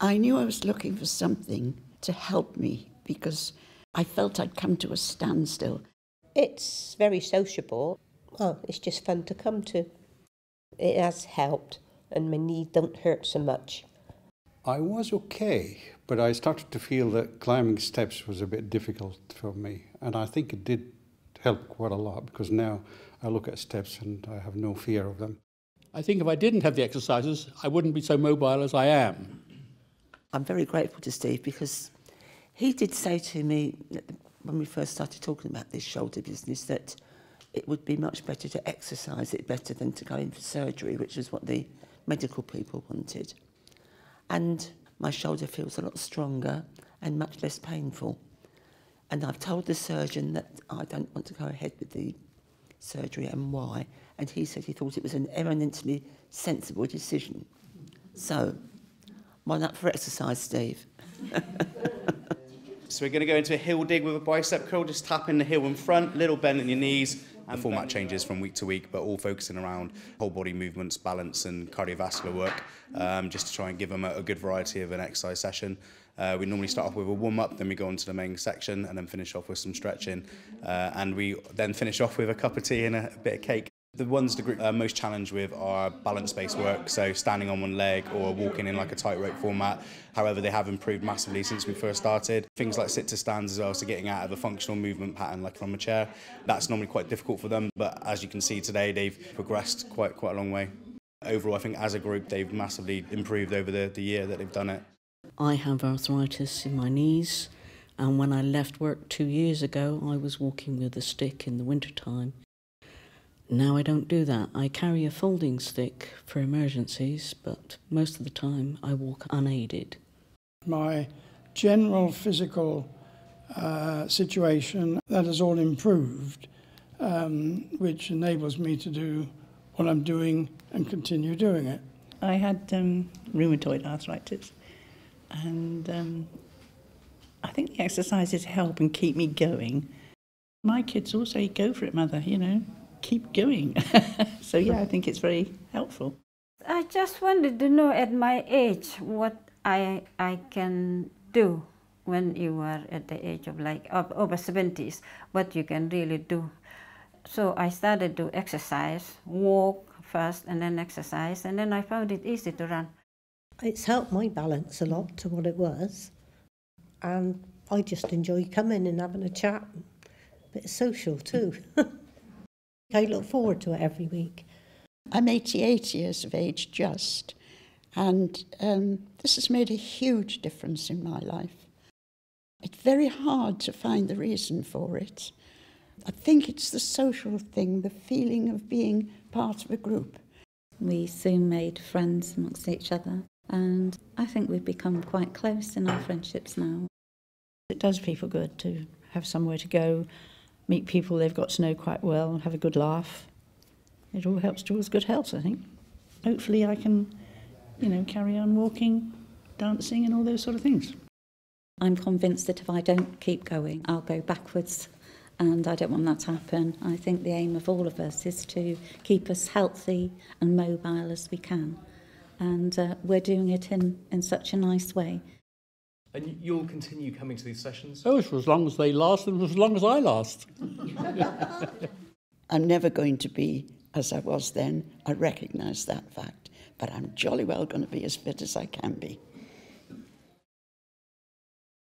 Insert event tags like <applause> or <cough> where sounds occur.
I knew I was looking for something to help me because I felt I'd come to a standstill. It's very sociable. Oh, it's just fun to come to. It has helped, and my knee don't hurt so much. I was okay, but I started to feel that climbing steps was a bit difficult for me. And I think it did help quite a lot because now I look at steps and I have no fear of them. I think if I didn't have the exercises, I wouldn't be so mobile as I am. I'm very grateful to Steve because he did say to me when we first started talking about this shoulder business that it would be much better to exercise it better than to go in for surgery, which is what the medical people wanted. And my shoulder feels a lot stronger and much less painful. And I've told the surgeon that I don't want to go ahead with the surgery and why. And he said he thought it was an eminently sensible decision. So one up for exercise, Steve. <laughs> so we're going to go into a heel dig with a bicep curl, just tapping the heel in front, little bend in your knees. And the format changes from week to week, but all focusing around whole body movements, balance, and cardiovascular work, um, just to try and give them a, a good variety of an exercise session. Uh, we normally start off with a warm up, then we go on to the main section, and then finish off with some stretching. Uh, and we then finish off with a cup of tea and a, a bit of cake. The ones the group are most challenged with are balance-based work, so standing on one leg or walking in like a tightrope format. However, they have improved massively since we first started. Things like sit to stands as well, so getting out of a functional movement pattern like from a chair. That's normally quite difficult for them, but as you can see today, they've progressed quite quite a long way. Overall, I think as a group, they've massively improved over the, the year that they've done it. I have arthritis in my knees, and when I left work two years ago, I was walking with a stick in the wintertime. Now I don't do that. I carry a folding stick for emergencies, but most of the time I walk unaided. My general physical uh, situation, that has all improved, um, which enables me to do what I'm doing and continue doing it. I had um, rheumatoid arthritis, and um, I think the exercises help and keep me going. My kids all say, go for it, mother, you know, keep going. <laughs> so, yeah, I think it's very helpful. I just wanted to know at my age what I, I can do when you are at the age of like over 70s, what you can really do. So I started to exercise, walk first and then exercise, and then I found it easy to run. It's helped my balance a lot to what it was. And I just enjoy coming and having a chat. But it's social too. <laughs> I look forward to it every week. I'm 88 years of age just, and um, this has made a huge difference in my life. It's very hard to find the reason for it. I think it's the social thing, the feeling of being part of a group. We soon made friends amongst each other, and I think we've become quite close in our friendships now. It does people good to have somewhere to go, meet people they've got to know quite well, and have a good laugh. It all helps towards good health, I think. Hopefully, I can, you know, carry on walking, dancing, and all those sort of things. I'm convinced that if I don't keep going, I'll go backwards, and I don't want that to happen. I think the aim of all of us is to keep us healthy and mobile as we can, and uh, we're doing it in, in such a nice way. And you'll continue coming to these sessions? Oh, for as long as they last and as long as I last. <laughs> I'm never going to be as I was then. I recognise that fact. But I'm jolly well going to be as fit as I can be.